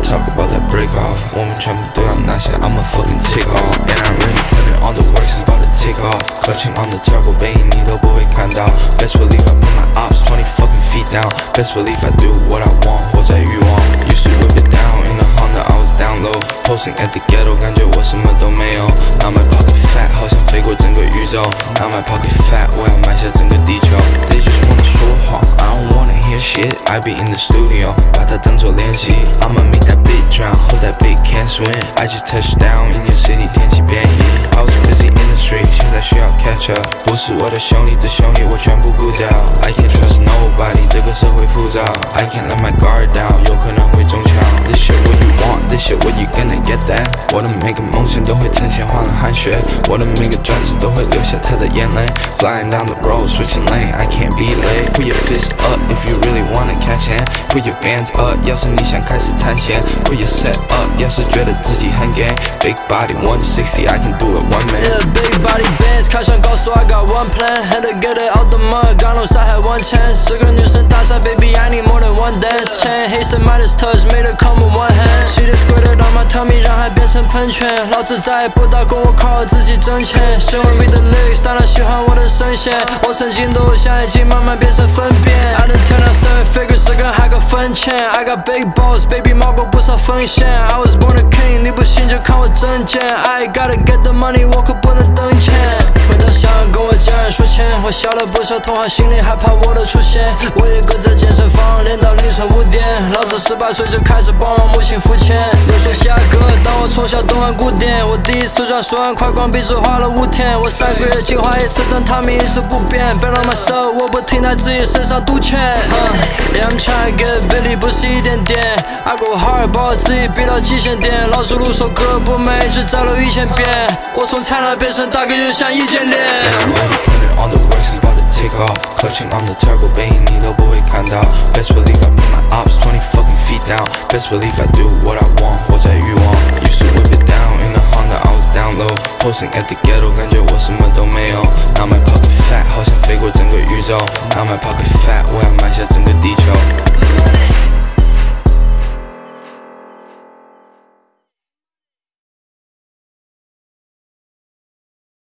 talk fucking off. And I really put it on the works, it's about to take off. Clutching on the. Best believe I put my ops 20 fucking feet down. Best believe I do what I want, what that you want. Used to whip it down in a Honda, I was down low. Posting at the ghetto, ganja. Oh. Now my pocket fat, hustling fake words and good use. Oh. Now my pocket shit I be in the studio，把它当作练习 I'ma make that big drown, hold that big can't swim I just touched down in your city，天气变异 I was busy in the street，现在需要 catch up 不是我的兄弟的兄弟，我全部顾掉 I can't trust nobody，这个社 get that 我的每个梦想都会呈现换了汗血，我的每个专辑都会留下他的眼泪 Flying down the road, switching lane, I can't be late Put your fist up if you really wanna catch hand Put your bands up，要是你想开始探险 Put your set up，要是觉得自己很 gang Big body 160, I can do it one man Yeah, big body bands，开箱告诉 I got one plan Had to get it out the mud，刚入赛还 one chance 十个女生搭讪，baby I need more than one dance 钱黑色 Midas touch，made it come with one hand She just Squirted on my tummy，让海变成喷泉老子再也不打工，我靠自己挣钱。喜欢 read the lyrics，当然喜欢我的声线。我曾经都想眼睛慢慢变成粪便 I done turn out seven figures，十个还个分钱。I got big balls，baby 冒过不少风险 I was born a king，你不信就看我证件 I gotta get the money，我可不能等钱。回到校园跟我家人说钱，我消了不少同行，心里害怕我的出现。我一个在健身凌晨五点，老子十八岁就开始帮我母亲付钱。又说下课，当我从小懂玩古典，我第一次赚十万块，光笔只花了五天。我三个月进化一次，但他们一直不变。Bet on myself，我不停在自己身上赌钱。I'm trying to get Billy，不是一点点。I go hard，把我自己逼到极限点。老子录首歌不美，只找了一千遍。我从菜鸟变成大哥，就像易建联。And I really put in all the work, it's about to take off Clutching on the turbo, 背影你都不会看到 Best believe I put my ops 20 fucking feet down Best believe I do what I want, 活在欲望 Used to whip it down in the Honda, I was down low Posting at the ghetto, 感觉我什么都没有 Now my pocket fat, 好像飞过整个宇宙 Now my pocket